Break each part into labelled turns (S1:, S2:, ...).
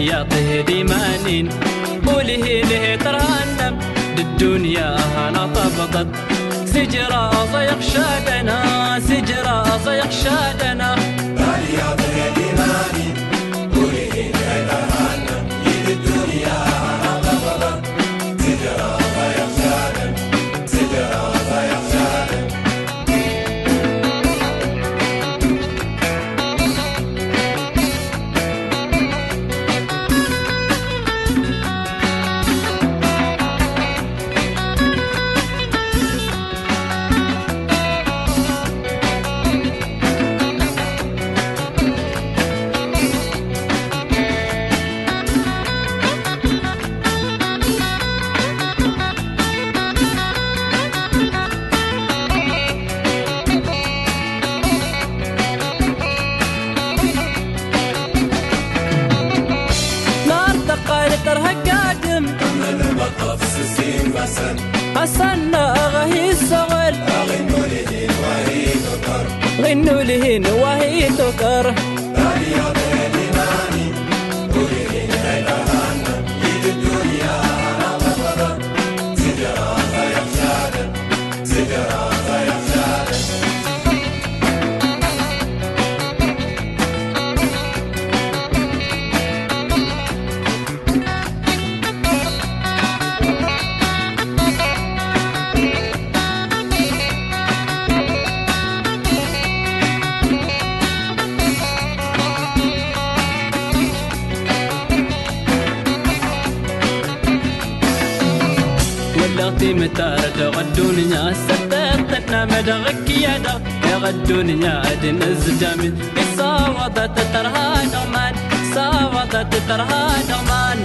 S1: يا طهدي مانين وله له ترهنم الدنيا هنا طبقت سجرا صيق شادنا سجرا صيق شادنا
S2: بسن
S1: حسنا غهي الصغر
S2: أغنو لهين وهين وكر
S1: غنوا لهن وهي تكر. ولغتي متار تغدون يا ستتنا مدغك يا دا يغدون يا عدن الزجامين صاوضت ترها نغمان صاوضت ترها نغمان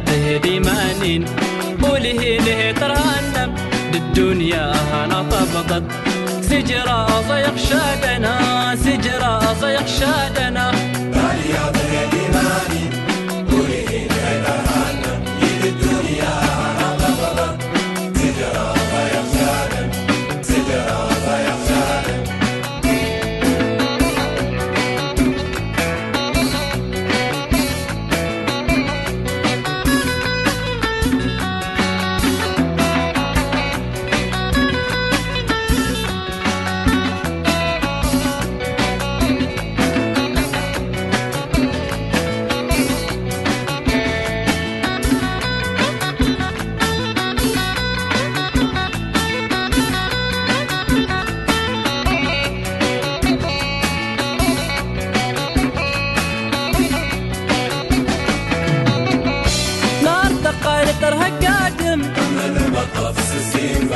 S1: تالي يا طهدي مانين وله له ترهنم الدنيا هنا طبقت سجرا صيق شادنا سجرا صيق شادنا
S2: يا طهدي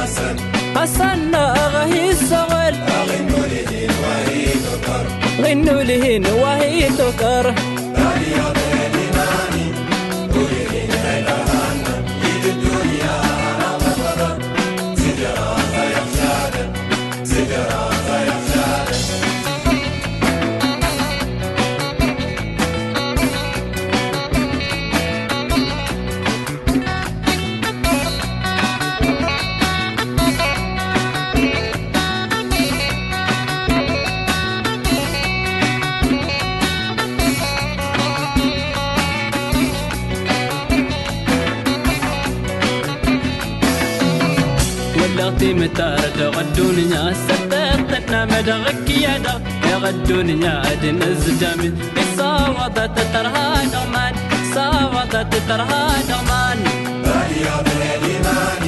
S2: حسن. حسن غهي الصغر غنوا له وهي ذكر غنوا له
S1: ربي متارد غدون يا سدر مدغك يا دغ يا غدون يا عدن الزجامي صوتة تترها دغمان صوتة تترها دغمان يا بلادي